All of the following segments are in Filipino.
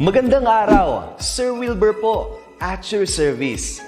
Magandang araw, Sir Wilbur po, at your service.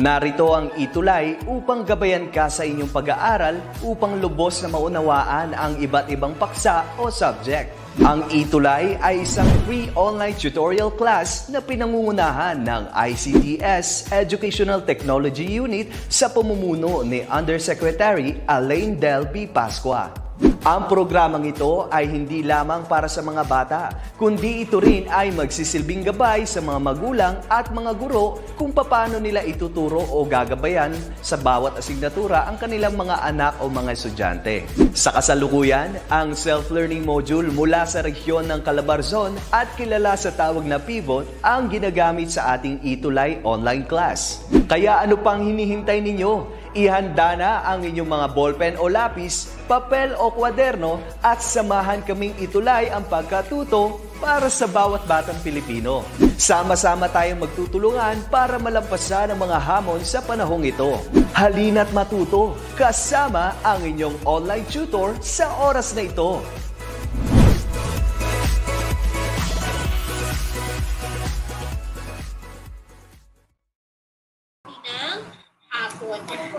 Narito ang itulay upang gabayan ka sa inyong pag-aaral upang lubos na maunawaan ang iba't ibang paksa o subject. Ang itulay ay isang free online tutorial class na pinangungunahan ng ICTS Educational Technology Unit sa pamumuno ni Undersecretary Alain Del P. Pasqua. Ang programang ito ay hindi lamang para sa mga bata, kundi ito rin ay magsisilbing gabay sa mga magulang at mga guro kung paano nila ituturo o gagabayan sa bawat asignatura ang kanilang mga anak o mga estudyante. Sa kasalukuyan, ang self-learning module mula sa rehiyon ng Calabarzon at kilala sa tawag na pivot ang ginagamit sa ating itulay online class. Kaya ano pang hinihintay ninyo? Ihanda na ang inyong mga ballpen o lapis, papel o kwaderno at samahan kaming itulay ang pagkatuto para sa bawat batang Pilipino. Sama-sama tayong magtutulungan para malampasan ang mga hamon sa panahong ito. Halina't matuto kasama ang inyong online tutor sa oras na ito.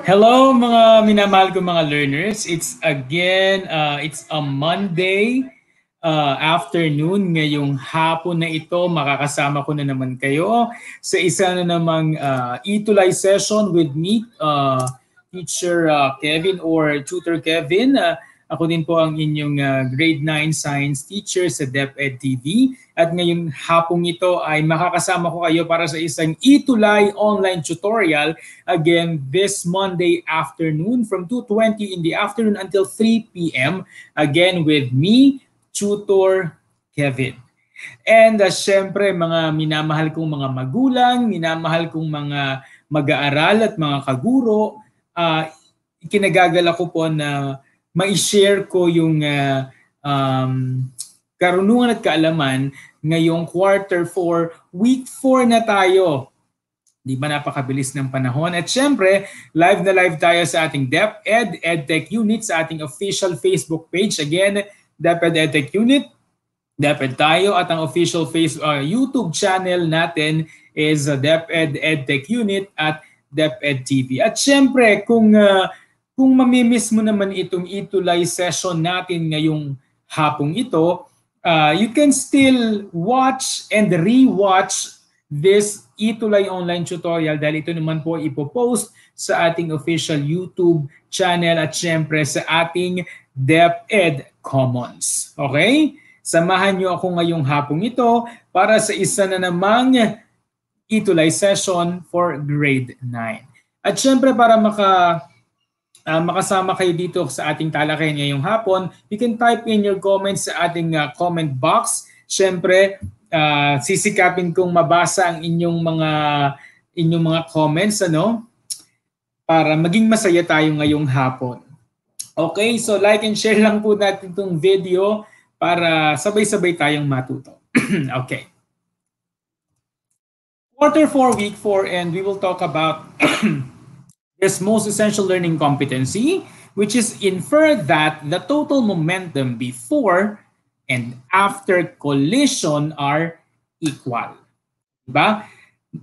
Hello mga minamahal ko mga learners. It's again, uh, it's a Monday uh, afternoon. Ngayong hapon na ito, makakasama ko na naman kayo sa isa na namang uh, itulay session with me, uh, teacher uh, Kevin or tutor Kevin. Uh, ako din po ang inyong uh, grade 9 science teacher sa DepEd TV. At ngayong hapong ito ay makakasama ko kayo para sa isang itulay online tutorial. Again, this Monday afternoon from 2.20 in the afternoon until 3 p.m. Again with me, Tutor Kevin. And uh, syempre, mga minamahal kong mga magulang, minamahal kong mga mag-aaral at mga kaguro, uh, kinagagala ko po na ma-share ko yung uh, um, karunungan at kaalaman ngayong quarter 4, week 4 na tayo. Di ba napakabilis ng panahon? At syempre, live na live tayo sa ating DepEd EdTech Unit sa ating official Facebook page. Again, DepEd EdTech Unit, DepEd tayo at ang official face, uh, YouTube channel natin is uh, DepEd EdTech Unit at DepEd TV. At syempre, kung uh, kung mamimiss mo naman itong itulay session natin ngayong hapong ito, uh, you can still watch and re-watch this itulay online tutorial dahil ito naman po ipopost sa ating official YouTube channel at syempre sa ating DepEd Commons. Okay? Samahan niyo ako ngayong hapong ito para sa isa na namang itulay session for grade 9. At syempre para maka uh, makasama kayo dito sa ating talakayan ngayong hapon, you can type in your comments sa ating uh, comment box. Siyempre, uh, sisikapin kong mabasa ang inyong mga inyong mga comments ano para maging masaya tayo ngayong hapon. Okay, so like and share lang po natin itong video para sabay-sabay tayong matuto. okay. Quarter 4, week 4, and we will talk about is most essential learning competency, which is infer that the total momentum before and after collision are equal. Diba?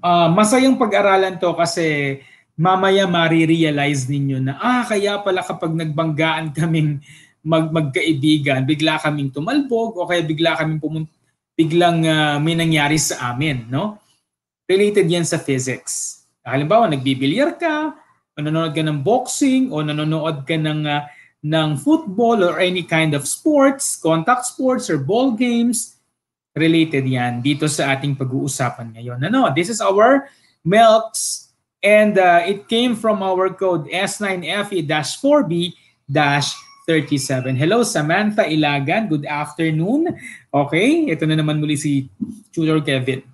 Uh, masayang pag-aralan to kasi mamaya marirealize ninyo na ah kaya pala kapag nagbanggaan kaming mag magkaibigan, bigla kaming tumalbog o kaya bigla kaming pumun- biglang uh, may nangyari sa amin, no? Related yan sa physics. Halimbawa, nagbibilyar ka, nanonood ka ng boxing o nanonood ka ng uh, ng football or any kind of sports, contact sports or ball games, related yan dito sa ating pag-uusapan ngayon. Ano, this is our MELCS and uh, it came from our code S9FE-4B-37. Hello Samantha Ilagan, good afternoon. Okay, ito na naman muli si Tutor Kevin.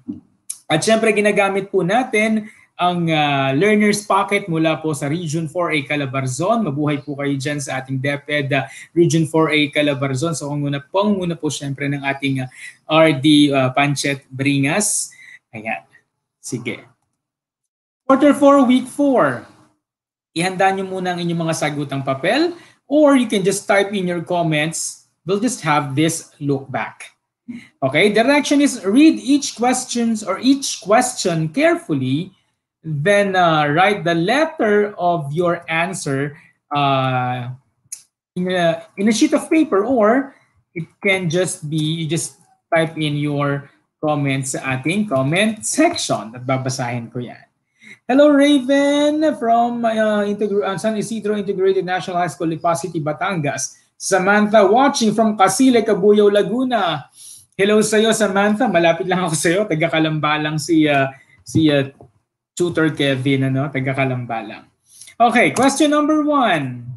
At syempre ginagamit po natin ang uh, Learner's Pocket mula po sa Region 4A Calabarzon. Mabuhay po kayo dyan sa ating DepEd uh, Region 4A Calabarzon. So, ang muna po, muna po syempre ng ating uh, RD uh, Panchet Bringas. Ayan. Sige. Quarter 4, Week 4. Ihanda nyo muna ang inyong mga sagutang papel or you can just type in your comments. We'll just have this look back. Okay, direction is read each questions or each question carefully, then uh, write the letter of your answer uh, in, a, in a sheet of paper or it can just be, you just type in your comments sa ating comment section at babasahin ko yan. Hello Raven from uh, Integr uh, San Isidro Integrated National High School, Lipa City, Batangas. Samantha watching from Casile, Cabuyao, Laguna. Hello sa iyo Samantha, malapit lang ako sa iyo, taga Kalamba lang si uh, si uh, tutor Kevin ano, taga Kalamba lang. Okay, question number one.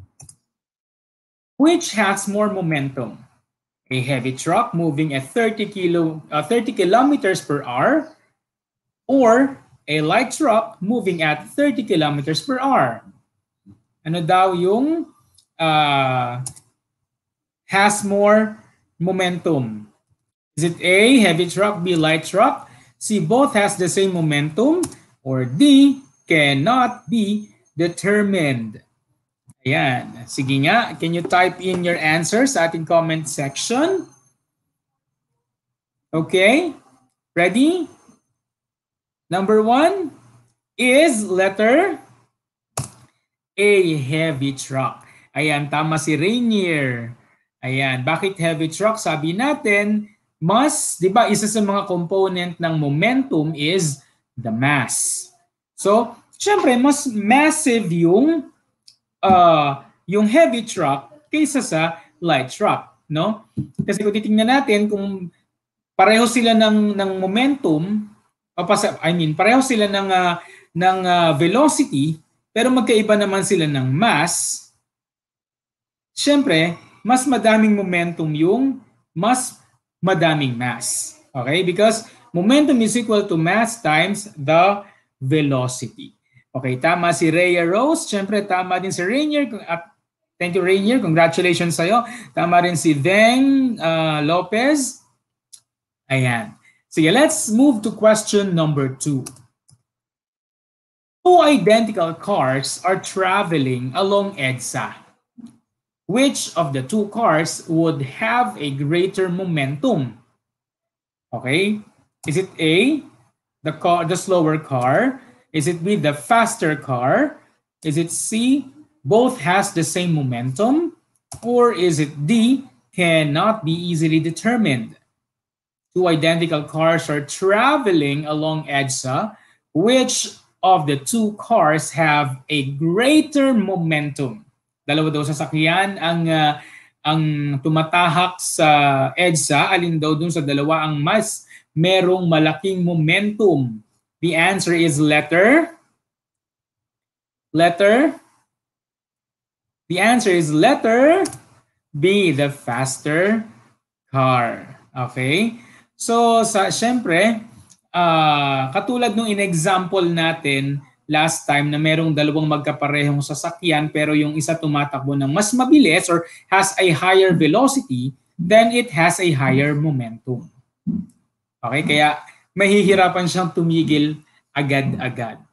Which has more momentum? A heavy truck moving at 30 kilo uh, 30 kilometers per hour or a light truck moving at 30 kilometers per hour. Ano daw yung uh, has more momentum? Is it A, heavy truck, B, light truck? C, both has the same momentum? Or D, cannot be determined? Ayan. Sige nga, can you type in your answers sa ating comment section? Okay? Ready? Number one is letter A, heavy truck. Ayan, tama si Rainier. Ayan, bakit heavy truck? Sabi natin, mas, di ba, isa sa mga component ng momentum is the mass. So, syempre, mas massive yung uh, yung heavy truck kaysa sa light truck, no? Kasi kung titingnan natin kung pareho sila ng ng momentum, I mean, pareho sila ng uh, ng uh, velocity, pero magkaiba naman sila ng mass. Syempre, mas madaming momentum yung mas madaming mass. Okay? Because momentum is equal to mass times the velocity. Okay, tama si Rhea Rose. Siyempre, tama din si Rainier. Thank you, Rainier. Congratulations sa'yo. Tama rin si Deng uh, Lopez. Ayan. Sige, let's move to question number two. Two identical cars are traveling along EDSA. which of the two cars would have a greater momentum? Okay, is it A, the car, the slower car? Is it B, the faster car? Is it C, both has the same momentum? Or is it D, cannot be easily determined? Two identical cars are traveling along EDSA. Which of the two cars have a greater momentum? dalawa daw sasakyan ang uh, ang tumatahak sa EDSA, alin daw dun sa dalawa ang mas merong malaking momentum? The answer is letter letter The answer is letter B, the faster car. Okay? So, sa syempre, uh, katulad nung in-example natin, last time na merong dalawang magkaparehong sasakyan pero yung isa tumatakbo ng mas mabilis or has a higher velocity, then it has a higher momentum. Okay, kaya mahihirapan siyang tumigil agad-agad.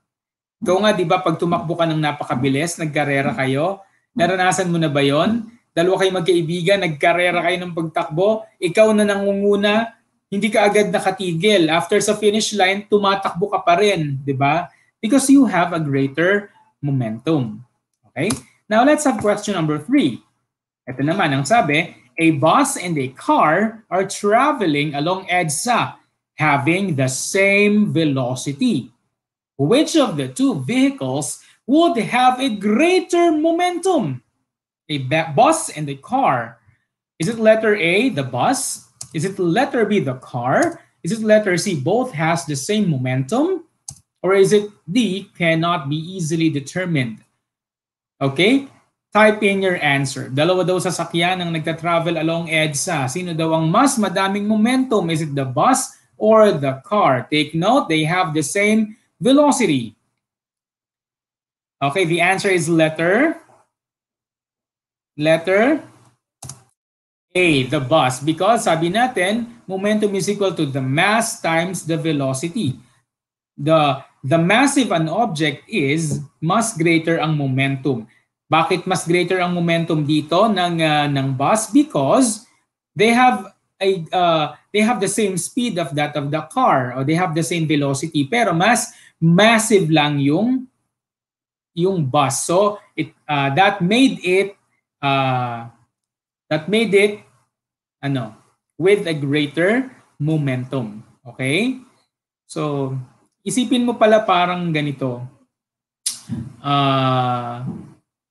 Ikaw nga, di ba, pag tumakbo ka ng napakabilis, nagkarera kayo, naranasan mo na ba yon? Dalawa kayo magkaibigan, nagkarera kayo ng pagtakbo, ikaw na nangunguna, hindi ka agad nakatigil. After sa finish line, tumatakbo ka pa rin, di ba? because you have a greater momentum. Okay? Now let's have question number three. Ito naman ang sabi, a bus and a car are traveling along EDSA having the same velocity. Which of the two vehicles would have a greater momentum? A bus and a car. Is it letter A, the bus? Is it letter B, the car? Is it letter C, both has the same momentum? Or is it D, cannot be easily determined? Okay? Type in your answer. Dalawa daw sasakyan ang nagta-travel along EDSA. Sino daw ang mas madaming momentum? Is it the bus or the car? Take note, they have the same velocity. Okay, the answer is letter letter A, the bus. Because sabi natin, momentum is equal to the mass times the velocity. The the massive an object is, mas greater ang momentum. Bakit mas greater ang momentum dito ng uh, ng bus? Because they have a uh, they have the same speed of that of the car or they have the same velocity pero mas massive lang yung yung bus. So it uh, that made it uh, that made it ano with a greater momentum. Okay? So isipin mo pala parang ganito. Uh,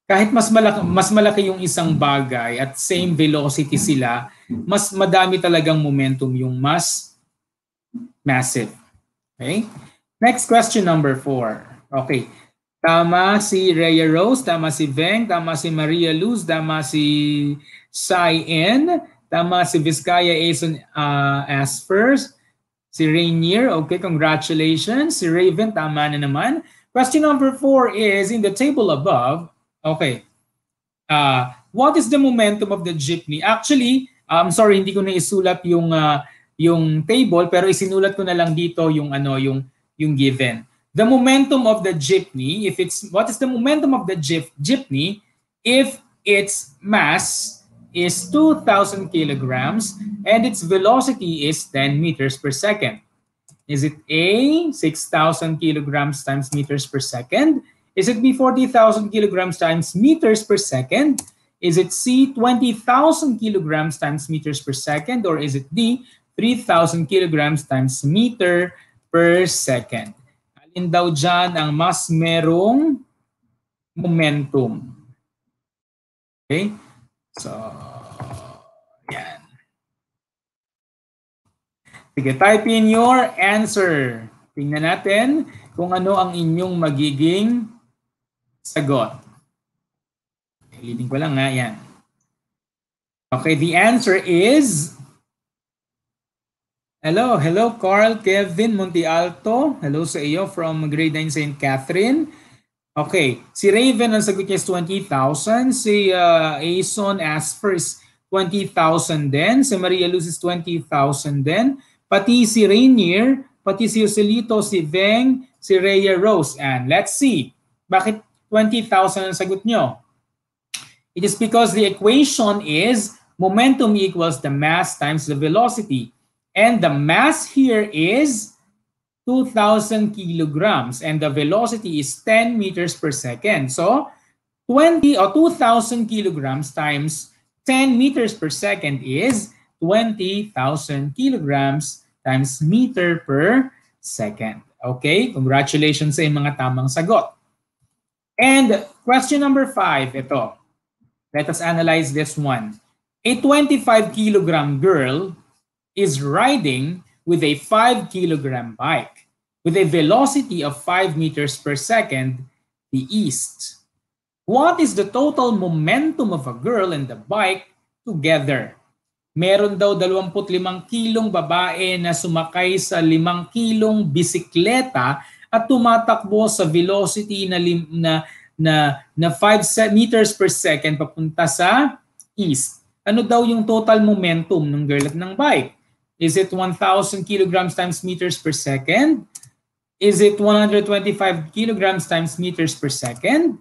kahit mas malaki, mas malaki yung isang bagay at same velocity sila, mas madami talagang momentum yung mas massive. Okay? Next question number four. Okay. Tama si Rhea Rose, tama si Veng, tama si Maria Luz, tama si Sai N, tama si Vizcaya Ason uh, Aspers, si Rainier, okay, congratulations. Si Raven, tama na naman. Question number four is, in the table above, Okay. Uh, what is the momentum of the jeepney? Actually, I'm sorry, hindi ko na isulat yung uh, yung table pero isinulat ko na lang dito yung ano yung yung given. The momentum of the jeepney, if it's what is the momentum of the jeep, jeepney if its mass is 2,000 kilograms and its velocity is 10 meters per second. Is it A, 6,000 kilograms times meters per second? Is it B, 40,000 kilograms times meters per second? Is it C, 20,000 kilograms times meters per second? Or is it D, 3,000 kilograms times meter per second? Alin daw dyan ang mas merong momentum? Okay? So, yan. Sige, type in your answer. Tingnan natin kung ano ang inyong magiging sagot. Ulitin ko lang nga, yan. Okay, the answer is... Hello, hello Carl, Kevin Montialto. Hello sa iyo from grade 9 St. Catherine. Okay, si Raven ang sagot niya is 20,000. Si uh, Ason Asper is 20,000 din. Si Maria Luz is 20,000 din. Pati si Rainier, pati si Joselito, si Veng, si Rhea Rose. And let's see, bakit 20,000 ang sagot nyo. It is because the equation is momentum equals the mass times the velocity. And the mass here is 2,000 kilograms and the velocity is 10 meters per second. So 20 or 2,000 kilograms times 10 meters per second is 20,000 kilograms times meter per second. Okay? Congratulations sa mga tamang sagot. And question number five, ito. Let us analyze this one. A 25 kilogram girl is riding with a 5 kilogram bike with a velocity of 5 meters per second the east. What is the total momentum of a girl and the bike together? Meron daw 25 kilong babae na sumakay sa 5 kilong bisikleta at tumatakbo sa velocity na lim, na na na 5 meters per second papunta sa east. Ano daw yung total momentum ng girl at ng bike? Is it 1,000 kilograms times meters per second? Is it 125 kilograms times meters per second?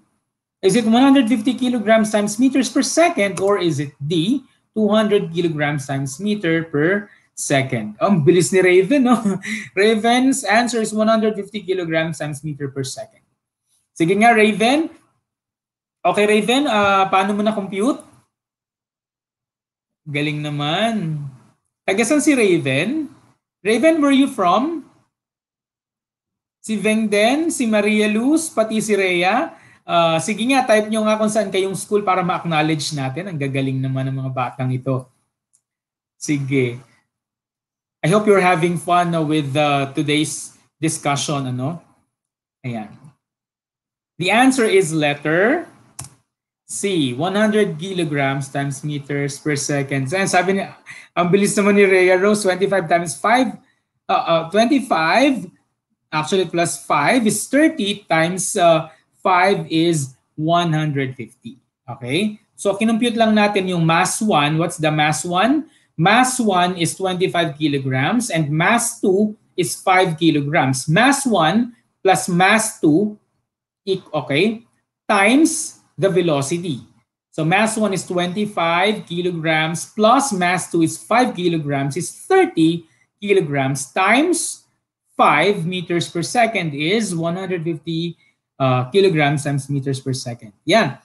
Is it 150 kilograms times meters per second? Or is it D, 200 kilograms times meter per second. Ang bilis ni Raven, no? Raven's answer is 150 kilograms times meter per second. Sige nga, Raven. Okay, Raven, uh, paano mo na-compute? Galing naman. Tagasan si Raven? Raven, where you from? Si Veng Den, si Maria Luz, pati si Rhea. Uh, sige nga, type nyo nga kung saan kayong school para ma-acknowledge natin. Ang gagaling naman ng mga batang ito. Sige. I hope you're having fun uh, with uh, today's discussion. Ano? Ayan. The answer is letter C, 100 kilograms times meters per second. And sabi niya, ang bilis naman ni Rhea Rose, 25 times 5, uh, uh, 25, actually plus 5 is 30 times uh, 5 is 150. Okay? So, kinumpute lang natin yung mass 1. What's the mass 1? Mass 1 is 25 kilograms and mass 2 is 5 kilograms. Mass 1 plus mass 2, okay, times the velocity. So mass 1 is 25 kilograms plus mass 2 is 5 kilograms is 30 kilograms times 5 meters per second is 150 uh, kilograms times meters per second. Yan.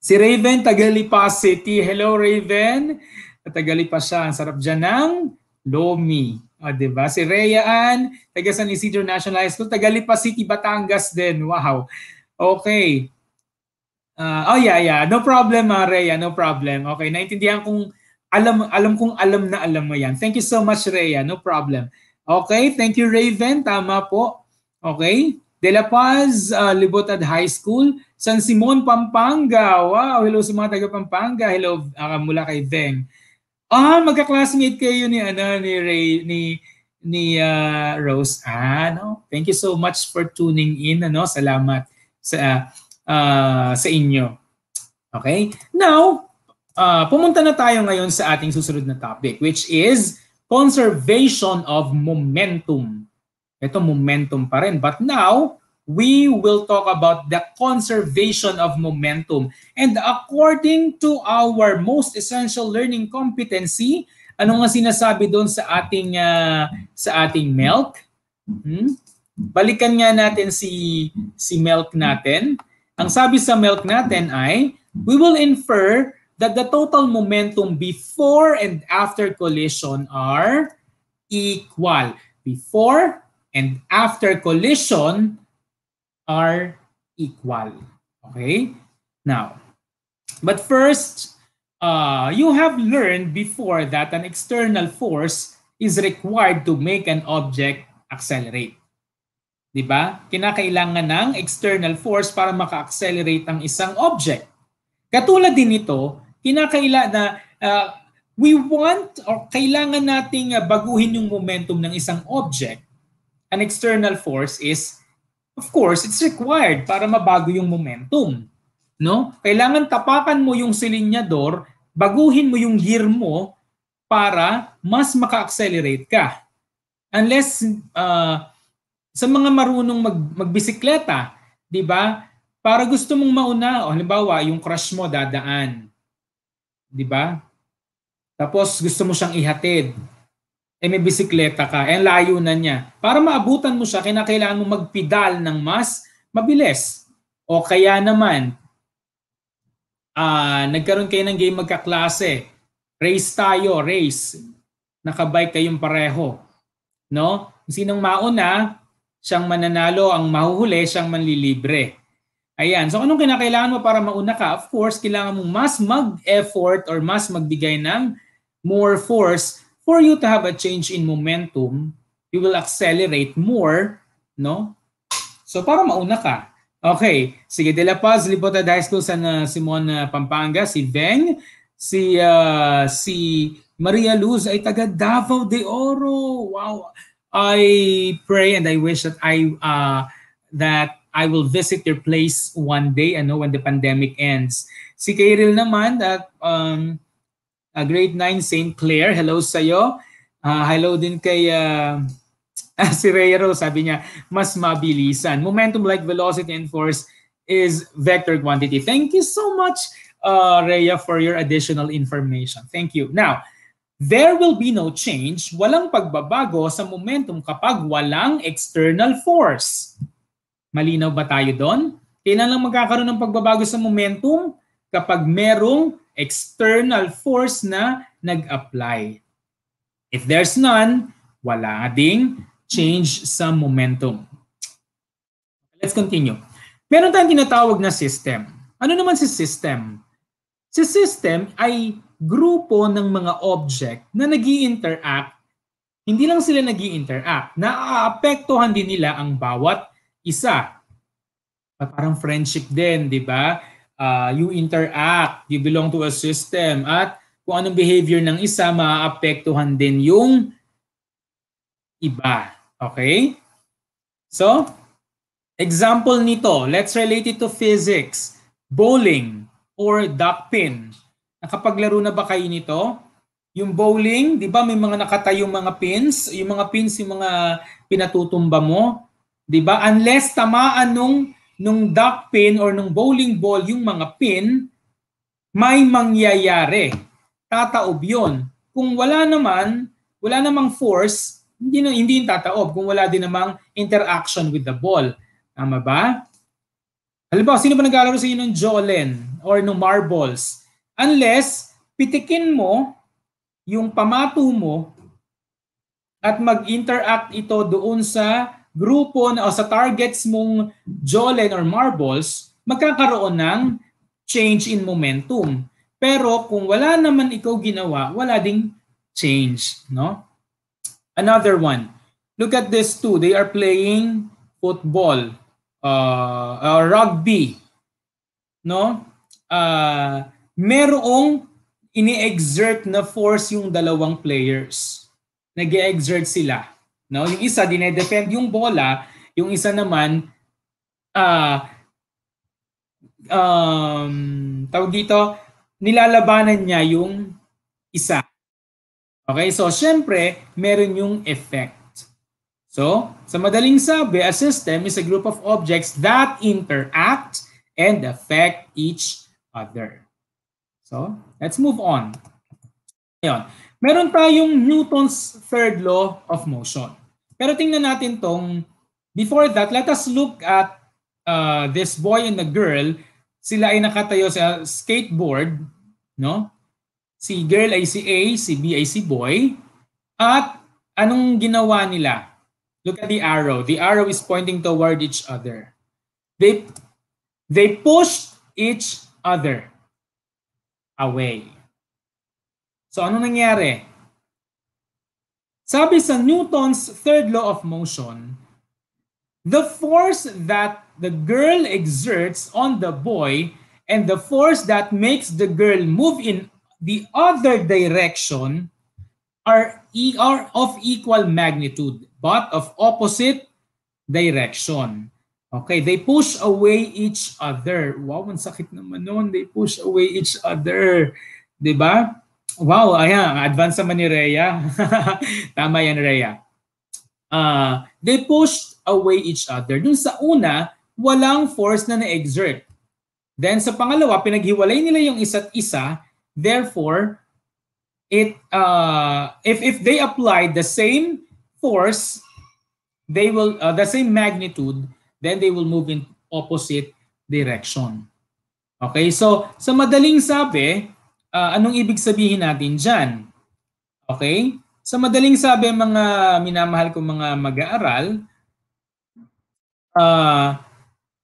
Si Raven, Tagalipa City. Hello, Raven. Tagalipa siya. Ang sarap dyan ng Lomi. O, diba? Si Rhea Ann, taga San Isidro National High School. Tagalipa City, Batangas din. Wow. Okay. Uh, oh yeah, yeah. No problem, uh, Rhea. No problem. Okay, naintindihan kong alam alam kong alam na alam mo 'yan. Thank you so much, Rhea. No problem. Okay, thank you, Raven. Tama po. Okay. De La Paz, uh, Libotad High School, San Simon, Pampanga. Wow, hello sa mga taga Pampanga. Hello uh, mula kay Veng. Ah, magka-classmate kayo ni ano ni Ray ni ni uh, Rose Ann. Oh, thank you so much for tuning in ano. Salamat sa uh, sa inyo. Okay? Now, uh, pumunta na tayo ngayon sa ating susunod na topic which is conservation of momentum. Ito momentum pa rin. But now, we will talk about the conservation of momentum. And according to our most essential learning competency, ano nga sinasabi doon sa ating uh, sa ating milk? Hmm? Balikan nga natin si si milk natin. Ang sabi sa milk natin ay, we will infer that the total momentum before and after collision are equal. Before and after collision are equal. Okay? Now, but first, uh, you have learned before that an external force is required to make an object accelerate. 'Di ba? Kinakailangan ng external force para maka-accelerate ang isang object. Katulad din nito, kinakailangan na uh, we want or kailangan nating uh, baguhin yung momentum ng isang object. An external force is of course, it's required para mabago yung momentum. No? Kailangan tapakan mo yung silinyador, baguhin mo yung gear mo para mas maka-accelerate ka. Unless uh, sa mga marunong mag, magbisikleta, 'di ba? Para gusto mong mauna, o halimbawa, yung crush mo dadaan. 'Di ba? Tapos gusto mo siyang ihatid. Eh may bisikleta ka, eh layo na niya. Para maabutan mo siya, kinakailangan mo magpedal ng mas mabilis. O kaya naman, uh, nagkaroon kayo ng game magkaklase. Race tayo, race. Nakabike kayong pareho. No? Sinong mauna, siyang mananalo, ang mahuhuli, siyang manlilibre. Ayan. So anong kinakailangan mo para mauna ka? Of course, kailangan mo mas mag-effort or mas magbigay ng more force for you to have a change in momentum. You will accelerate more, no? So para mauna ka. Okay. Sige, De La Paz, Libota High School sa uh, Simon uh, Pampanga, si Veng, si uh, si Maria Luz ay taga Davao de Oro. Wow. I pray and I wish that I uh, that I will visit your place one day, ano, when the pandemic ends. Si Kairil naman, that um, uh, grade 9 St. Clair, hello sa iyo. Uh, hello din kay uh, si Reyero, sabi niya, mas mabilisan. Momentum like velocity and force is vector quantity. Thank you so much, uh, Rhea, for your additional information. Thank you. Now, there will be no change, walang pagbabago sa momentum kapag walang external force. Malinaw ba tayo doon? Kailan lang magkakaroon ng pagbabago sa momentum? Kapag merong external force na nag-apply. If there's none, wala ding change sa momentum. Let's continue. Meron tayong tinatawag na system. Ano naman si system? Si system ay grupo ng mga object na nag interact hindi lang sila nag interact naaapektuhan din nila ang bawat isa. Parang friendship din, di ba? Uh, you interact, you belong to a system, at kung anong behavior ng isa, maaapektuhan din yung iba. Okay? So, example nito, let's relate it to physics. Bowling or duck pin. Nakapaglaro na ba kayo nito? Yung bowling, di ba may mga nakatayong mga pins? Yung mga pins, yung mga pinatutumba mo. Di ba? Unless tamaan nung, nung duck pin or nung bowling ball yung mga pin, may mangyayari. Tataob yon. Kung wala naman, wala namang force, hindi, na, hindi yung tataob kung wala din namang interaction with the ball. Tama ba? Halimbawa, sino ba naglalaro sa inyo ng Jolen or ng marbles? Unless, pitikin mo yung pamato mo at mag-interact ito doon sa grupo na, o sa targets mong Jolen or marbles, magkakaroon ng change in momentum. Pero kung wala naman ikaw ginawa, wala ding change, no? Another one. Look at this two. They are playing football, uh, uh rugby, no? Uh, merong ini-exert na force yung dalawang players. Nag-exert sila. No? Yung isa dinedefend yung bola, yung isa naman uh, um, tawag dito, nilalabanan niya yung isa. Okay, so syempre, meron yung effect. So, sa madaling sabi, a system is a group of objects that interact and affect each other. So, let's move on. Ngayon, meron tayong Newton's third law of motion. Pero tingnan natin tong, before that, let us look at uh, this boy and the girl sila ay nakatayo sa skateboard, no? Si girl ay si A, si B ay si boy. At anong ginawa nila? Look at the arrow. The arrow is pointing toward each other. They they pushed each other away. So ano nangyari? Sabi sa Newton's third law of motion, the force that the girl exerts on the boy and the force that makes the girl move in the other direction are, e of equal magnitude but of opposite direction. Okay, they push away each other. Wow, ang sakit naman noon. They push away each other. 'Di ba? Wow, ayan, advance naman ni Rhea. Tama yan, Rhea. Uh, they pushed away each other. Dun sa una, walang force na na-exert. Then sa pangalawa, pinaghiwalay nila yung isa't isa. Therefore, it uh, if if they apply the same force, they will uh, the same magnitude, then they will move in opposite direction. Okay? So, sa madaling sabi, uh, anong ibig sabihin natin diyan? Okay? Sa madaling sabi mga minamahal kong mga mag-aaral, uh,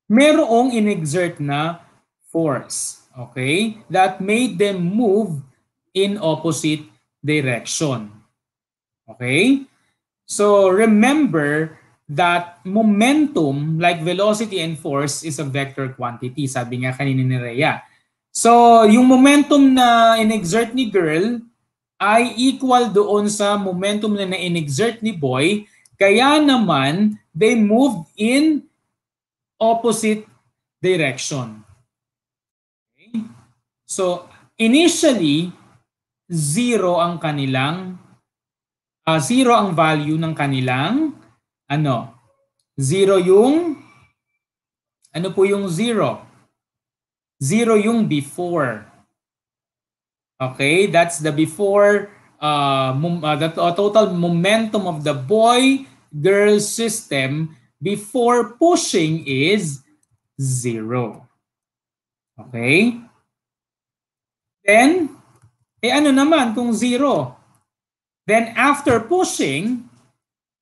merong inexert na force, okay, that made them move in opposite direction. Okay? So remember that momentum, like velocity and force, is a vector quantity, sabi nga kanina ni Rhea. So yung momentum na inexert ni girl ay equal doon sa momentum na na-inexert ni boy, kaya naman they moved in opposite direction. Okay? So, initially, zero ang kanilang, uh, zero ang value ng kanilang, ano, zero yung, ano po yung zero? Zero yung before. Okay, that's the before, uh, uh, the total momentum of the boy-girl system before pushing is 0. Okay? Then, eh ano naman kung 0? Then after pushing,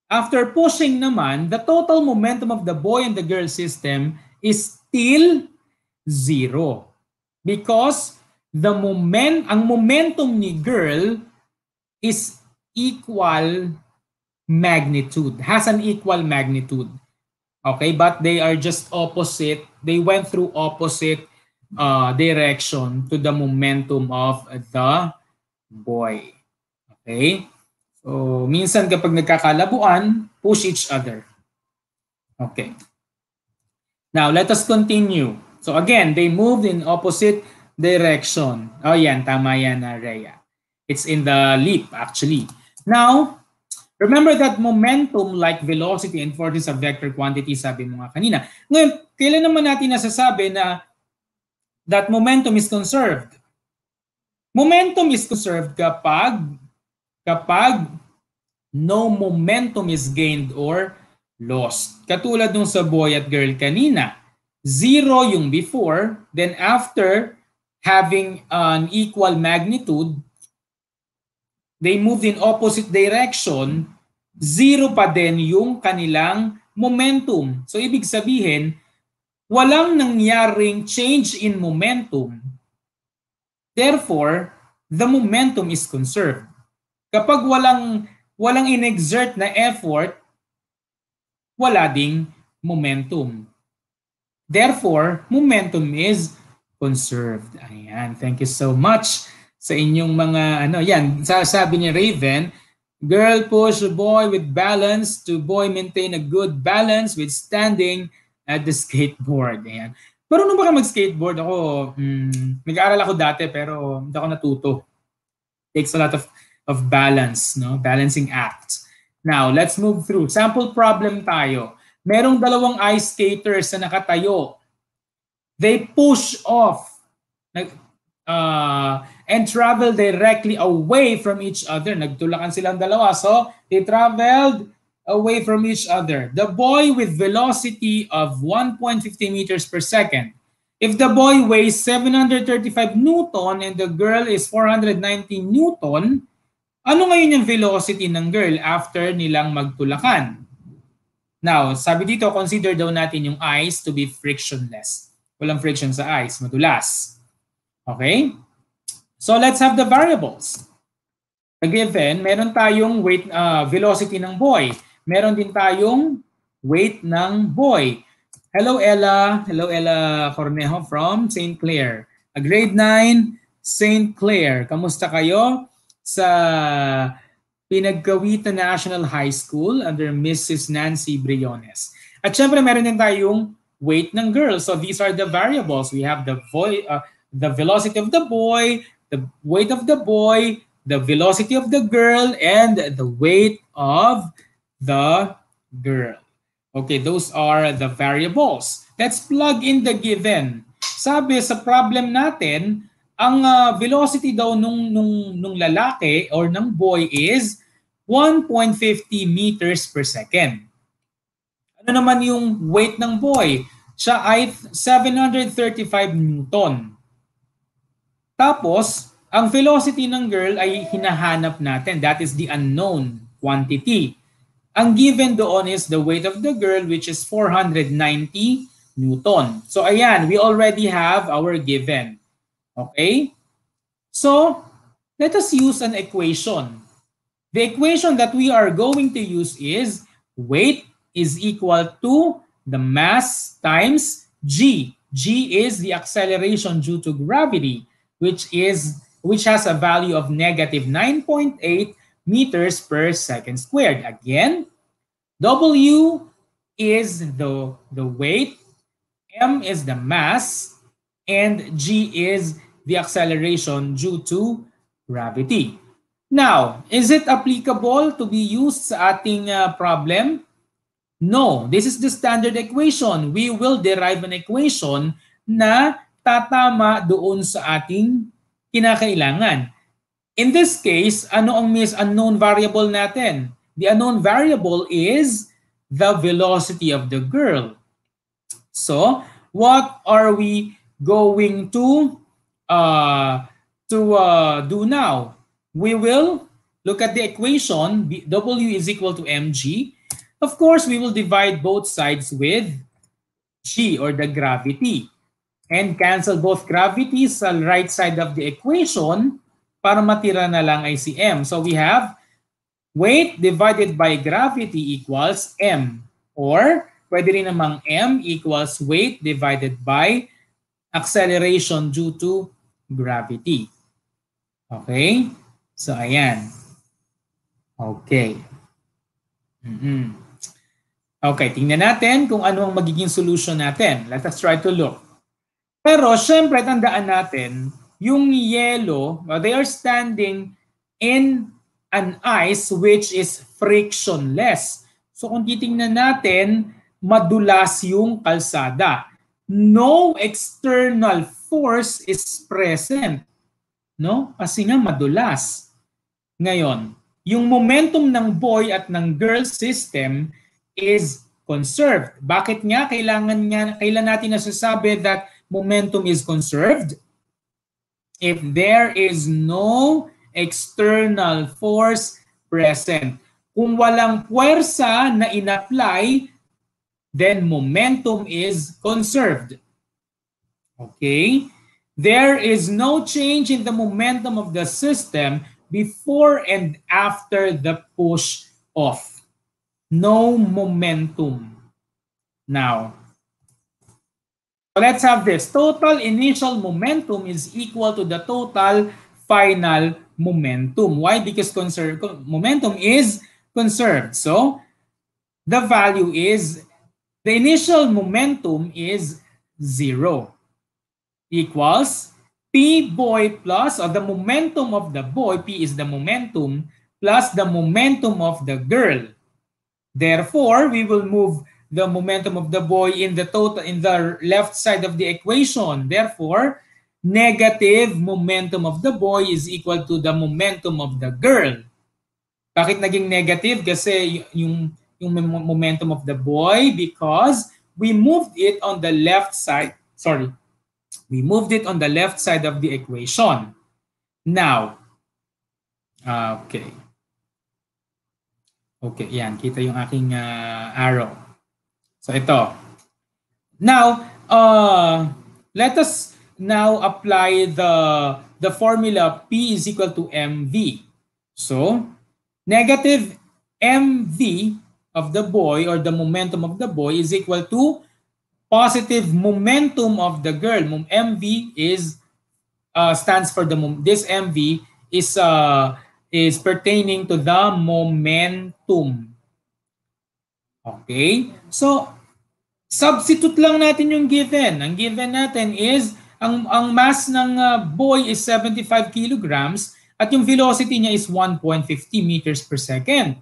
after pushing naman, the total momentum of the boy and the girl system is still 0. Because the moment, ang momentum ni girl is equal magnitude, has an equal magnitude. Okay, but they are just opposite. They went through opposite uh, direction to the momentum of the boy. Okay? So, minsan kapag nagkakalabuan, push each other. Okay. Now, let us continue. So again, they moved in opposite direction. Oh, yan. Tama yan, Rhea. It's in the leap, actually. Now, Remember that momentum like velocity and force is a vector quantity, sabi mo nga kanina. Ngayon, kailan naman natin nasasabi na that momentum is conserved? Momentum is conserved kapag kapag no momentum is gained or lost. Katulad nung sa boy at girl kanina. Zero yung before, then after having an equal magnitude, they moved in opposite direction, zero pa din yung kanilang momentum. So ibig sabihin, walang nangyaring change in momentum. Therefore, the momentum is conserved. Kapag walang walang inexert na effort, wala ding momentum. Therefore, momentum is conserved. Ayan, thank you so much sa inyong mga ano, yan, sabi ni Raven, girl push boy with balance to boy maintain a good balance with standing at the skateboard. Ayan. Marunong ba ka mag-skateboard? Ako, hmm, nag-aaral ako dati pero hindi ako natuto. Takes a lot of of balance, no? Balancing act. Now, let's move through. Sample problem tayo. Merong dalawang ice skaters na nakatayo. They push off uh, and travel directly away from each other. Nagtulakan silang dalawa. So, they traveled away from each other. The boy with velocity of 1.50 meters per second. If the boy weighs 735 Newton and the girl is 490 Newton, ano ngayon yung velocity ng girl after nilang magtulakan? Now, sabi dito, consider daw natin yung ice to be frictionless. Walang friction sa ice, madulas. Okay? So let's have the variables. Given, meron tayong weight uh, velocity ng boy. Meron din tayong weight ng boy. Hello Ella, hello Ella Cornejo from St. Clair. A grade 9, St. Clair. Kamusta kayo? sa Pinagkawitan National High School under Mrs. Nancy Briones. At syempre meron din tayong weight ng girl. So these are the variables. We have the vo- uh, the velocity of the boy, the weight of the boy, the velocity of the girl, and the weight of the girl. Okay, those are the variables. Let's plug in the given. Sabi sa problem natin, ang uh, velocity daw nung, nung, nung lalaki or ng boy is 1.50 meters per second. Ano naman yung weight ng boy? Siya ay 735 newton. Tapos, ang velocity ng girl ay hinahanap natin. That is the unknown quantity. Ang given doon is the weight of the girl which is 490 newton. So ayan, we already have our given. Okay? So, let us use an equation. The equation that we are going to use is weight is equal to the mass times g. g is the acceleration due to gravity, which is which has a value of negative 9.8 meters per second squared. Again, W is the, the weight, M is the mass, and G is the acceleration due to gravity. Now, is it applicable to be used sa ating uh, problem? No, this is the standard equation. We will derive an equation na tatama doon sa ating kinakailangan. In this case, ano ang miss unknown variable natin? The unknown variable is the velocity of the girl. So, what are we going to uh, to uh, do now? We will look at the equation, W is equal to mg. Of course, we will divide both sides with g or the gravity and cancel both gravities sa right side of the equation para matira na lang ay si m. So we have weight divided by gravity equals m or pwede rin namang m equals weight divided by acceleration due to gravity. Okay? So, ayan. Okay. Mm-hmm. Okay, tingnan natin kung ano ang magiging solution natin. Let us try to look. Pero, syempre, tandaan natin, yung yellow, uh, they are standing in an ice which is frictionless. So, kung titingnan natin, madulas yung kalsada. No external force is present. No? Kasi nga madulas. Ngayon, yung momentum ng boy at ng girl system is conserved. Bakit nga kailangan nga kailan natin nasasabi that momentum is conserved? If there is no external force present. Kung walang puwersa na inapply, then momentum is conserved. Okay? There is no change in the momentum of the system before and after the push off. No momentum. Now, let's have this. Total initial momentum is equal to the total final momentum. Why? Because conserve, momentum is conserved. So, the value is, the initial momentum is zero equals P boy plus, or the momentum of the boy, P is the momentum, plus the momentum of the girl. Therefore, we will move the momentum of the boy in the total in the left side of the equation. Therefore, negative momentum of the boy is equal to the momentum of the girl. Bakit naging negative? Kasi yung yung momentum of the boy because we moved it on the left side. Sorry, We moved it on the left side of the equation. Now, uh, okay. Okay, yan. Kita yung aking uh, arrow. So ito. Now, uh, let us now apply the, the formula P is equal to MV. So, negative MV of the boy or the momentum of the boy is equal to positive momentum of the girl. MV is uh, stands for the this MV is uh, is pertaining to the momentum. Okay? So substitute lang natin yung given. Ang given natin is ang ang mass ng uh, boy is 75 kilograms at yung velocity niya is 1.50 meters per second.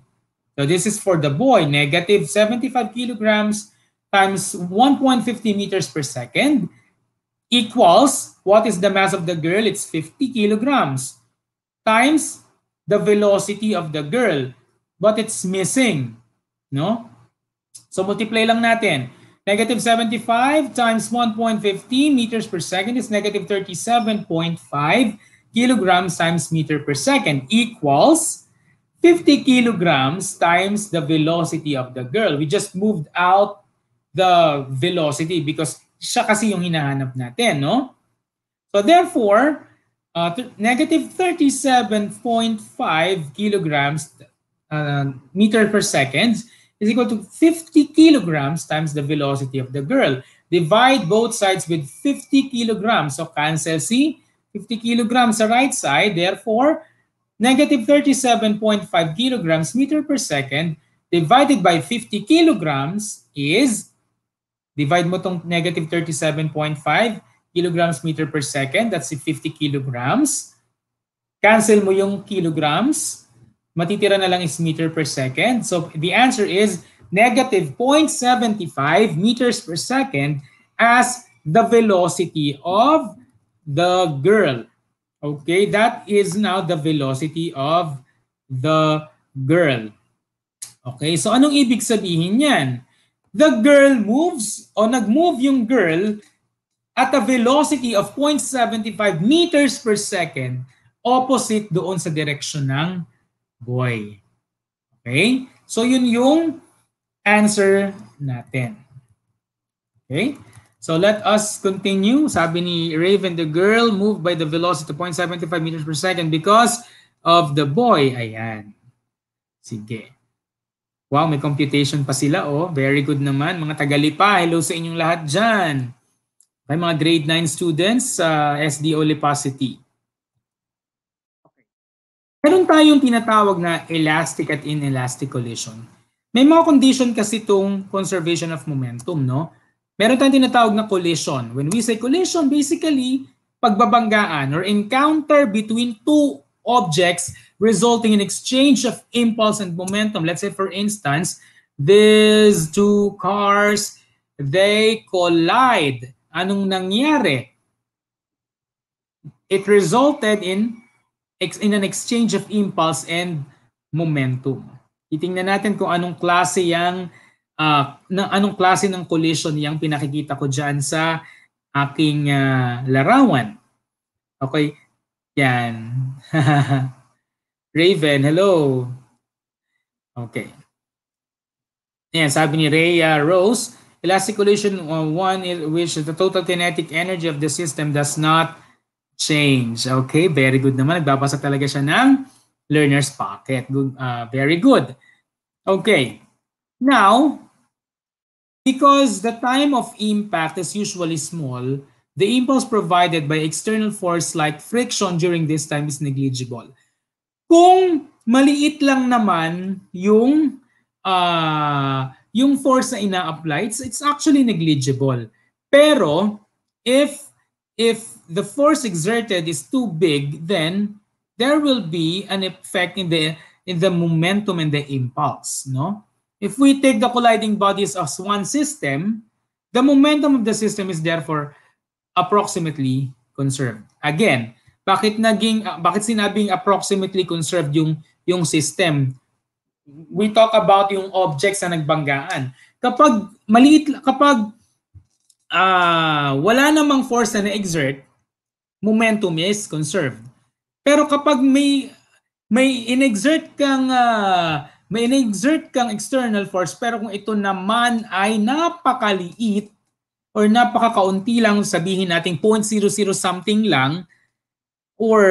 So this is for the boy, negative 75 kilograms times 1.50 meters per second equals, what is the mass of the girl? It's 50 kilograms times the velocity of the girl. But it's missing. No? So multiply lang natin. Negative 75 times 1.50 meters per second is negative 37.5 kilograms times meter per second equals 50 kilograms times the velocity of the girl. We just moved out the velocity because siya kasi yung hinahanap natin, no? So therefore, uh, negative 37.5 kilograms uh, meter per second is equal to 50 kilograms times the velocity of the girl. Divide both sides with 50 kilograms. So cancel C, 50 kilograms sa right side. Therefore, negative 37.5 kilograms meter per second divided by 50 kilograms is Divide mo tong negative 37.5 kilograms meter per second. That's 50 kilograms. Cancel mo yung kilograms. Matitira na lang is meter per second. So the answer is negative 0.75 meters per second as the velocity of the girl. Okay, that is now the velocity of the girl. Okay, so anong ibig sabihin yan? The girl moves o nag-move yung girl at a velocity of 0.75 meters per second opposite doon sa direction ng boy. Okay? So yun yung answer natin. Okay? So let us continue. Sabi ni Raven, the girl moved by the velocity of 0.75 meters per second because of the boy. Ayan. Sige. Wow, may computation pa sila. Oh, very good naman. Mga tagalipa, hello sa inyong lahat dyan. Okay, mga grade 9 students sa uh, SDO Lipacity. Okay. Meron tayong tinatawag na elastic at inelastic collision. May mga condition kasi itong conservation of momentum, no? Meron tayong tinatawag na collision. When we say collision, basically, pagbabanggaan or encounter between two objects resulting in exchange of impulse and momentum. Let's say, for instance, these two cars, they collide. Anong nangyari? it resulted in in an exchange of impulse and momentum. Titingnan natin kung anong klase yang uh, ng anong klase ng collision yang pinakikita ko diyan sa aking uh, larawan. Okay? Yan. Raven, hello. Okay. Yan, sabi ni Rhea Rose, elastic collision uh, one in which the total kinetic energy of the system does not change. Okay, very good naman. Nagbabasa talaga siya ng learner's pocket. Good, uh, very good. Okay. Now, because the time of impact is usually small, the impulse provided by external force like friction during this time is negligible. Kung maliit lang naman yung uh, yung force na ina-apply, it's, it's actually negligible. Pero if if the force exerted is too big, then there will be an effect in the in the momentum and the impulse, no? If we take the colliding bodies as one system, the momentum of the system is therefore approximately conserved. Again, bakit naging uh, bakit sinabing approximately conserved yung yung system? We talk about yung objects na nagbanggaan. Kapag maliit kapag uh, wala namang force na na-exert, momentum is conserved. Pero kapag may may inexert kang uh, may inexert kang external force pero kung ito naman ay napakaliit or napakakaunti lang, sabihin natin 0.00 something lang, or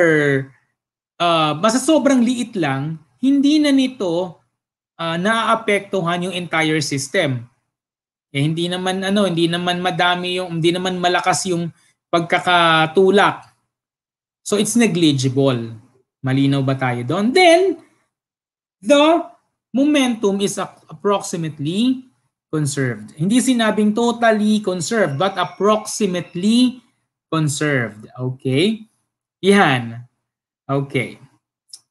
uh, basta sobrang liit lang, hindi na nito uh, naaapektuhan yung entire system. Eh, hindi naman ano, hindi naman madami yung hindi naman malakas yung pagkakatulak. So it's negligible. Malinaw ba tayo doon? Then the momentum is approximately conserved. Hindi sinabing totally conserved, but approximately conserved. Okay? Yan. Okay.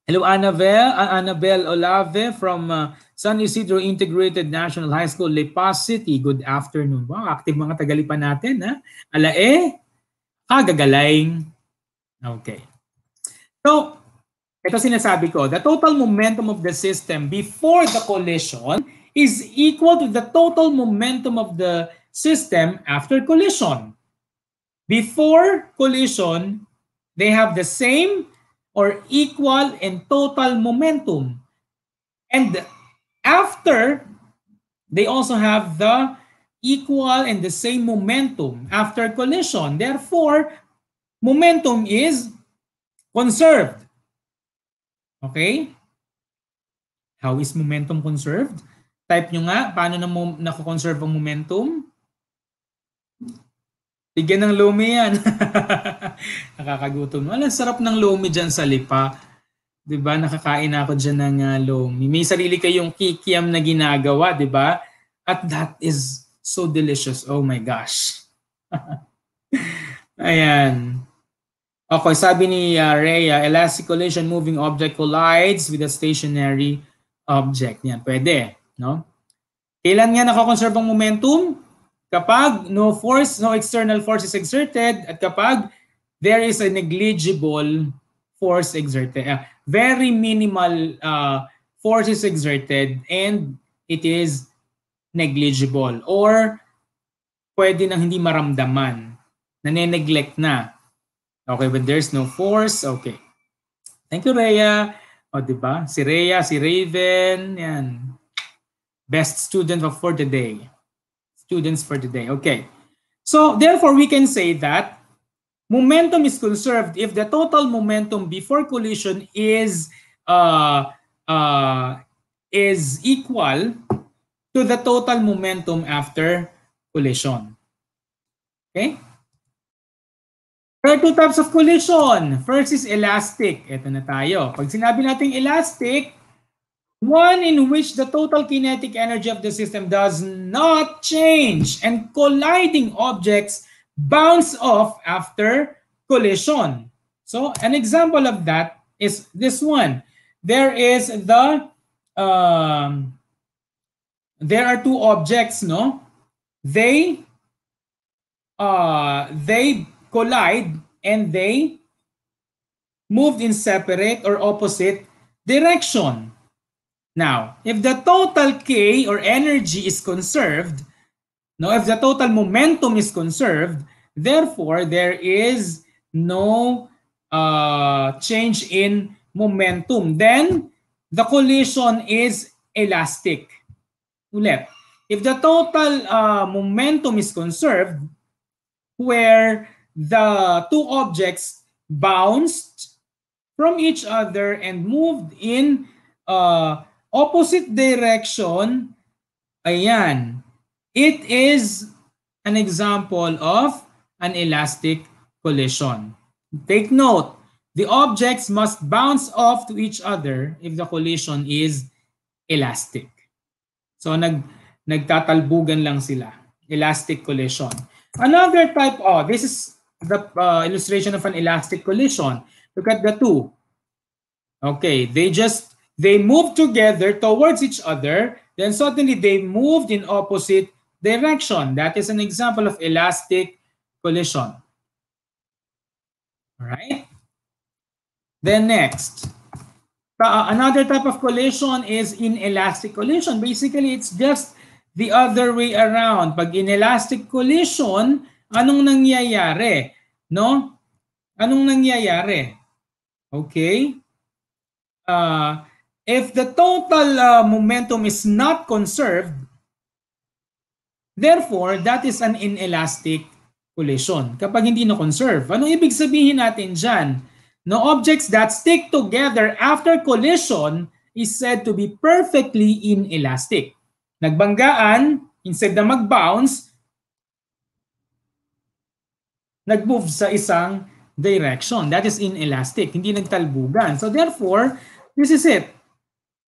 Hello, Annabelle, uh, Annabelle Olave from uh, San Isidro Integrated National High School, Lipa City. Good afternoon. Wow, active mga tagalipa natin. Ha? Alae, kagagaling. Okay. So, ito sinasabi ko, the total momentum of the system before the collision is equal to the total momentum of the system after collision. Before collision, they have the same or equal in total momentum. And after, they also have the equal and the same momentum after collision. Therefore, momentum is conserved. Okay? How is momentum conserved? Type nyo nga, paano na nako-conserve ang momentum? Bigyan ng lumi yan. Nakakagutom. Wala, sarap ng lumi dyan sa lipa. ba? Nakakain ako diyan ng uh, lumi. May sarili kayong kikiam na ginagawa, ba? At that is so delicious. Oh my gosh. Ayan. Okay, sabi ni uh, Rhea, elastic collision moving object collides with a stationary object. Yan, pwede. No? Kailan nga nakakonserve ang momentum? Kapag no force, no external force is exerted at kapag there is a negligible force exerted, uh, very minimal uh, force is exerted and it is negligible or pwede nang hindi maramdaman, nane-neglect na. Okay, but there's no force, okay. Thank you, Rhea. O, oh, di ba? Si Rhea, si Raven, yan. Best student for the day. Students for the day. Okay. So therefore, we can say that momentum is conserved if the total momentum before collision is uh, uh, is equal to the total momentum after collision. Okay? There are two types of collision. First is elastic. Ito na tayo. Pag sinabi natin elastic, one in which the total kinetic energy of the system does not change and colliding objects bounce off after collision. So an example of that is this one. There is the um, there are two objects, no? They uh, they collide and they moved in separate or opposite direction. Now, if the total K or energy is conserved, no, if the total momentum is conserved, therefore there is no uh, change in momentum. Then the collision is elastic. Ulit, if the total uh, momentum is conserved, where the two objects bounced from each other and moved in uh, opposite direction, ayan, it is an example of an elastic collision. Take note, the objects must bounce off to each other if the collision is elastic. So nag nagtatalbugan lang sila. Elastic collision. Another type, oh, this is the uh, illustration of an elastic collision. Look at the two. Okay, they just, they move together towards each other, then suddenly they moved in opposite direction. That is an example of elastic collision. All right? Then next, uh, another type of collision is inelastic collision. Basically, it's just the other way around. Pag inelastic collision, anong nangyayari? No? Anong nangyayari? Okay? Uh, if the total uh, momentum is not conserved, therefore, that is an inelastic collision. Kapag hindi na-conserve. Anong ibig sabihin natin dyan? No objects that stick together after collision is said to be perfectly inelastic. Nagbanggaan, instead na mag-bounce, nag-move sa isang direction. That is inelastic, hindi nagtalbugan. So therefore, this is it.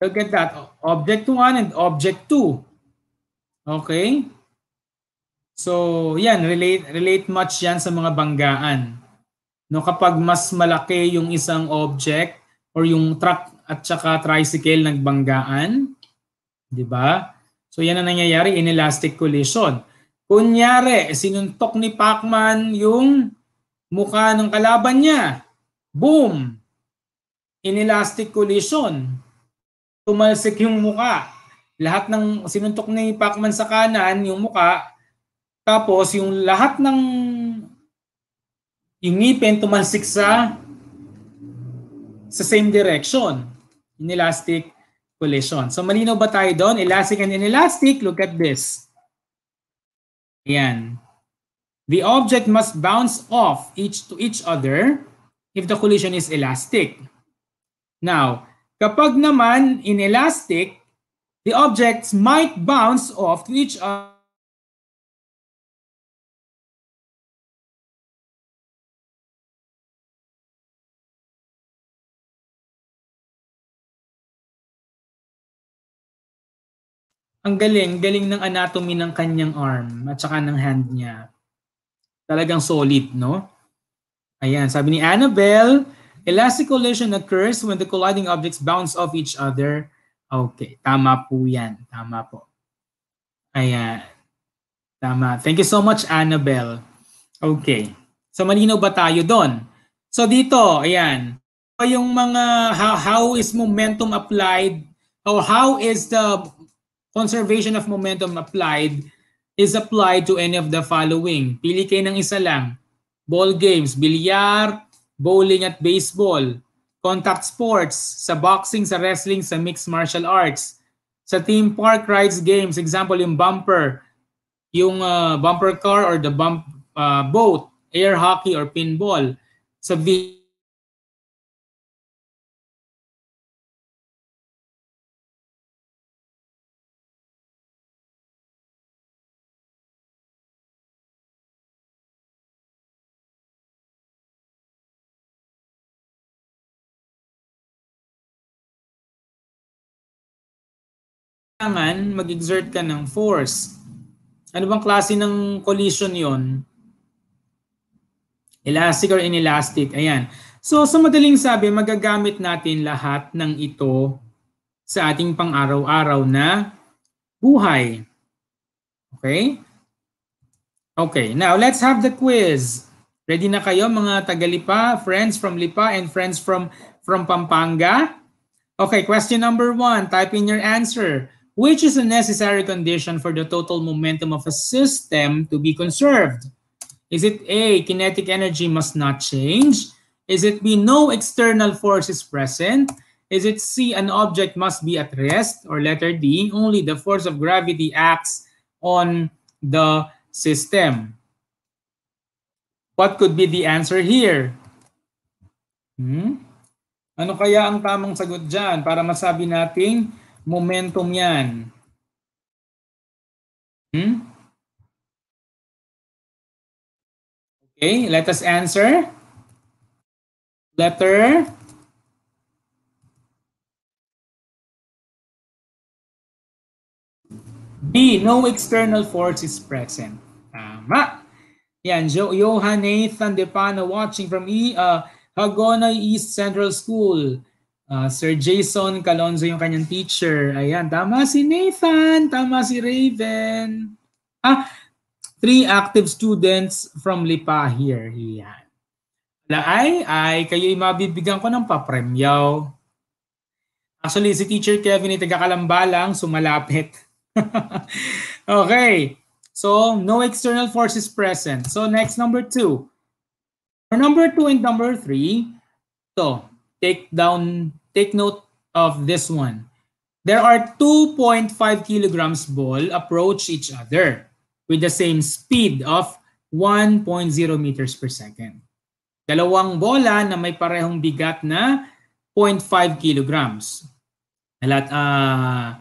Look at that. Object 1 and object 2. Okay? So, yan, relate, relate much yan sa mga banggaan. No, kapag mas malaki yung isang object or yung truck at saka tricycle nagbanggaan, di ba? So yan ang nangyayari, inelastic collision. Kunyari, sinuntok ni Pacman yung mukha ng kalaban niya. Boom! Inelastic collision. Tumalsik yung mukha. Lahat ng sinuntok ni Pacman sa kanan, yung mukha, tapos yung lahat ng yung ngipin tumalsik sa sa same direction. Inelastic collision. So malinaw ba tayo doon? Elastic and inelastic, look at this. Ayan. The object must bounce off each to each other if the collision is elastic. Now, kapag naman inelastic, the objects might bounce off to each other ang galing, galing ng anatomy ng kanyang arm at saka ng hand niya. Talagang solid, no? Ayan, sabi ni Annabelle, elastic collision occurs when the colliding objects bounce off each other. Okay, tama po yan. Tama po. Ayan. Tama. Thank you so much, Annabelle. Okay. So, malinaw ba tayo doon? So, dito, ayan. Yung mga how, how is momentum applied or how is the conservation of momentum applied is applied to any of the following. Pili kayo ng isa lang. Ball games, bilyar, bowling at baseball, contact sports, sa boxing, sa wrestling, sa mixed martial arts, sa theme park rides games, example yung bumper, yung uh, bumper car or the bump uh, boat, air hockey or pinball, sa kailangan mag-exert ka ng force. Ano bang klase ng collision yon? Elastic or inelastic? Ayan. So sa madaling sabi, magagamit natin lahat ng ito sa ating pang-araw-araw na buhay. Okay? Okay, now let's have the quiz. Ready na kayo mga taga-Lipa, friends from Lipa and friends from from Pampanga? Okay, question number one. Type in your answer. Which is a necessary condition for the total momentum of a system to be conserved? Is it A, kinetic energy must not change? Is it B, no external force is present? Is it C, an object must be at rest? Or letter D, only the force of gravity acts on the system? What could be the answer here? Hmm? Ano kaya ang tamang sagot dyan para masabi nating momentum yan? Hmm? Okay, let us answer. Letter B, no external force is present. Tama. Yan, jo Johan Nathan Depano watching from E, uh, Hagonay East Central School. Uh, Sir Jason Calonzo yung kanyang teacher. Ayan, tama si Nathan, tama si Raven. Ah, three active students from Lipa here. Yan. Ay, ay, kayo'y mabibigyan ko ng papremyaw. Actually, si Teacher Kevin ay taga-kalamba lang, sumalapit. okay. So, no external forces present. So, next, number two. For number two and number three, so, take down, take note of this one. There are 2.5 kilograms ball approach each other with the same speed of 1.0 meters per second. Dalawang bola na may parehong bigat na 0.5 kilograms. Alat, uh,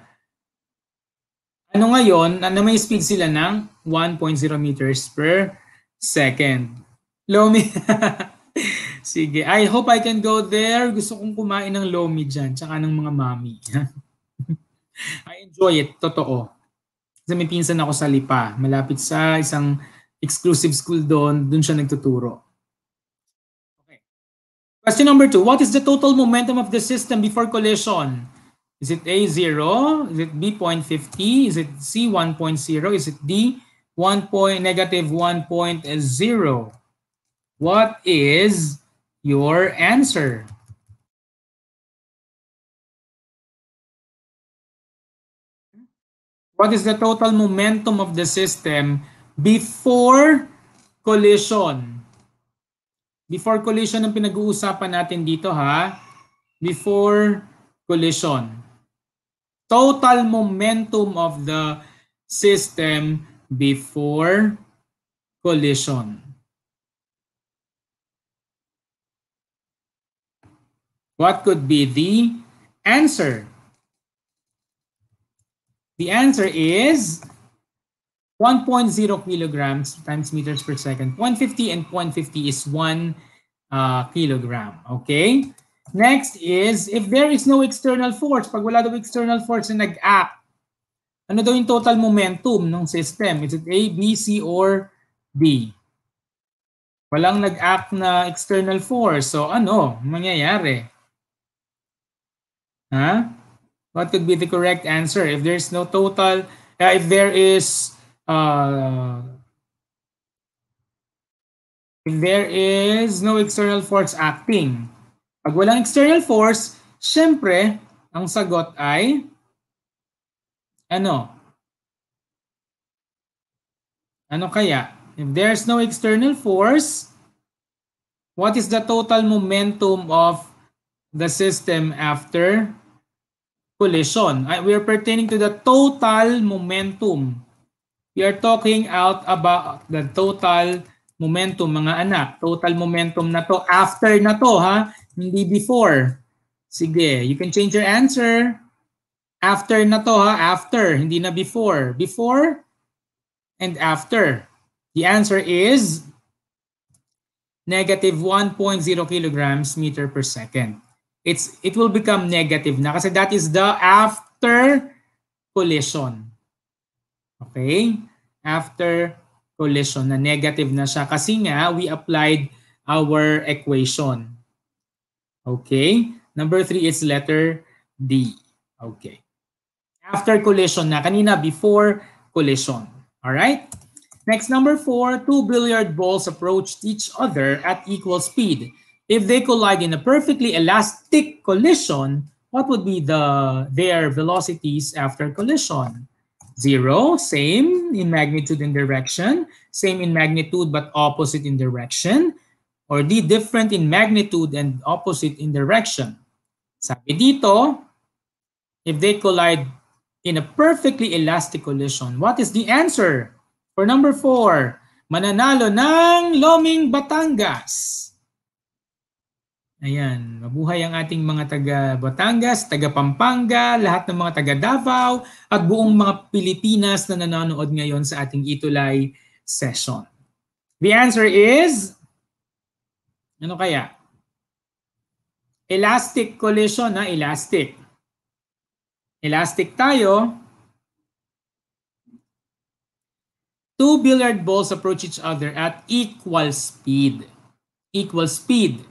ano ngayon, na may speed sila ng 1.0 meters per second. Lomi. Sige. I hope I can go there. Gusto kong kumain ng lomi dyan, tsaka ng mga mami. I enjoy it. Totoo. Kasi may pinsan ako sa Lipa. Malapit sa isang exclusive school doon. Doon siya nagtuturo. Okay. Question number two. What is the total momentum of the system before collision? Is it A 0? Is it B 0.50? Is it C 1.0? Is it D 1 point, negative 1.0? What is your answer? What is the total momentum of the system before collision? Before collision ang pinag-uusapan natin dito ha. Before collision total momentum of the system before collision. What could be the answer? The answer is 1.0 kilograms times meters per second. 150 and 150 is 1 uh, kilogram. Okay? Next is, if there is no external force, pag wala daw external force na nag-act, ano daw yung total momentum ng system? Is it A, B, C, or D? Walang nag-act na external force. So ano, mangyayari? Huh? What could be the correct answer? If there's no total, uh, if there is, uh, if there is no external force acting, pag walang external force, syempre, ang sagot ay ano? Ano kaya? If there's no external force, what is the total momentum of the system after collision? We are pertaining to the total momentum. We are talking out about the total momentum, mga anak. Total momentum na to after na to, ha? Hindi before. Sige, you can change your answer. After na to ha, after, hindi na before. Before and after. The answer is negative 1.0 kilograms meter per second. It's, it will become negative na kasi that is the after collision. Okay? After collision na negative na siya kasi nga we applied our equation. Okay. Number three is letter D. Okay. After collision na. Kanina before collision. All right? Next, number four, two billiard balls approached each other at equal speed. If they collide in a perfectly elastic collision, what would be the their velocities after collision? Zero, same in magnitude and direction, same in magnitude but opposite in direction, or D, different in magnitude and opposite in direction. Sabi dito, if they collide in a perfectly elastic collision, what is the answer? For number four, mananalo ng Loming Batangas. Ayan, mabuhay ang ating mga taga Batangas, taga Pampanga, lahat ng mga taga Davao, at buong mga Pilipinas na nanonood ngayon sa ating Itulay session. The answer is, ano kaya? Elastic collision na elastic. Elastic tayo. Two billiard balls approach each other at equal speed. Equal speed.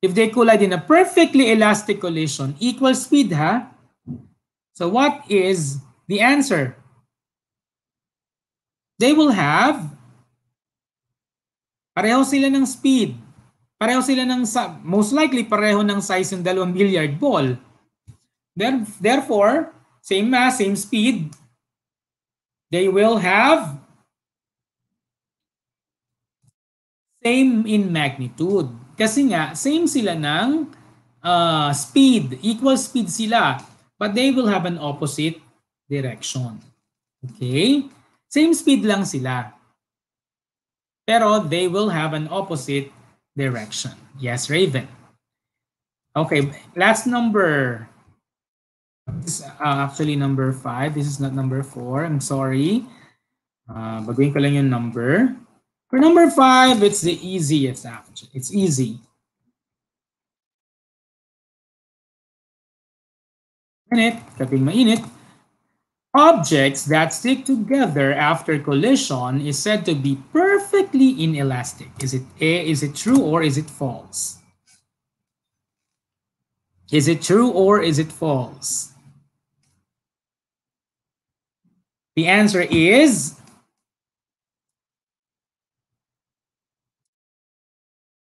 If they collide in a perfectly elastic collision, equal speed ha? So what is the answer? They will have, pareho sila ng speed. Pareho sila ng, most likely pareho ng size ng dalawang billiard ball. Then, therefore, same mass, same speed, they will have same in magnitude. Kasi nga, same sila ng uh, speed. Equal speed sila. But they will have an opposite direction. Okay? Same speed lang sila. Pero they will have an opposite direction. Yes, Raven. Okay, last number. This is uh, actually number 5. This is not number 4. I'm sorry. Uh, baguhin ko lang yung number. For number five, it's the easiest actually. It's easy. Init, kaping mainit. Objects that stick together after collision is said to be perfectly inelastic. Is it A, is it true or is it false? Is it true or is it false? The answer is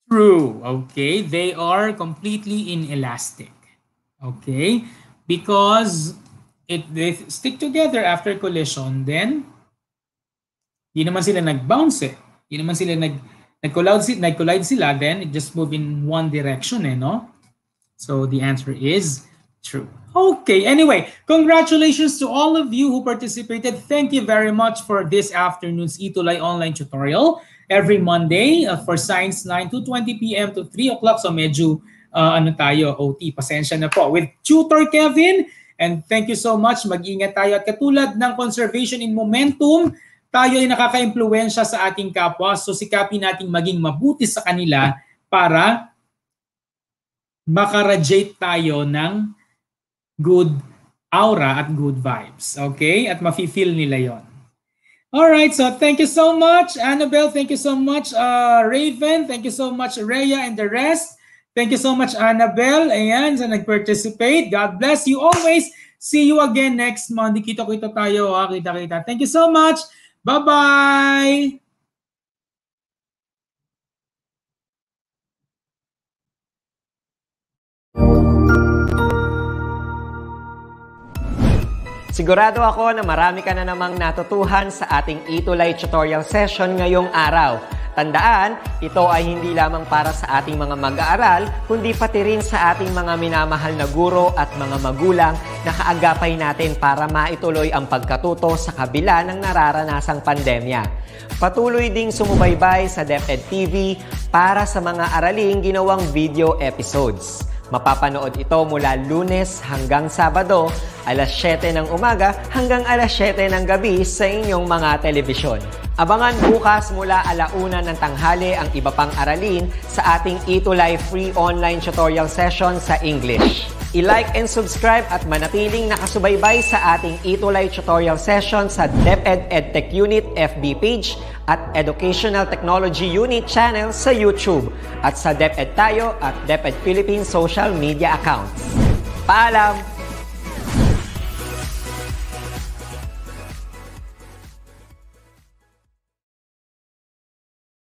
True. Okay. They are completely inelastic. Okay. Because it they stick together after collision, then di naman sila nag-bounce eh. Di naman sila nag nag-collide, nag-collide sila, then it just move in one direction eh, no? So the answer is true. Okay, anyway, congratulations to all of you who participated. Thank you very much for this afternoon's Itulay online tutorial every Monday uh, for Science 9 to 20 p.m. to 3 o'clock. So medyo uh, ano tayo, OT, pasensya na po. With Tutor Kevin, and thank you so much. Mag-ingat tayo. At katulad ng conservation in momentum, tayo ay nakaka-impluensya sa ating kapwa. So sikapin nating maging mabuti sa kanila para makaradiate tayo ng good aura at good vibes. Okay? At mafe-feel nila yon. All right, so thank you so much, Annabelle. Thank you so much, uh, Raven. Thank you so much, Rhea and the rest. Thank you so much, Annabelle. Ayan, sa nag-participate. God bless you always. See you again next Monday. Kita-kita tayo. Ha? Kita-kita. Thank you so much. Bye-bye. Sigurado ako na marami ka na namang natutuhan sa ating Itulay tutorial session ngayong araw. Tandaan, ito ay hindi lamang para sa ating mga mag-aaral, kundi pati rin sa ating mga minamahal na guro at mga magulang na kaagapay natin para maituloy ang pagkatuto sa kabila ng nararanasang pandemya. Patuloy ding sumubaybay sa DepEd TV para sa mga araling ginawang video episodes. Mapapanood ito mula lunes hanggang sabado, alas 7 ng umaga hanggang alas 7 ng gabi sa inyong mga telebisyon. Abangan bukas mula alauna ng tanghali ang iba pang aralin sa ating Ito Live free online tutorial session sa English. I-like and subscribe at manatiling nakasubaybay sa ating Itulay tutorial session sa DepEd EdTech Unit FB page at Educational Technology Unit channel sa YouTube at sa DepEd Tayo at DepEd Philippines social media accounts. Paalam!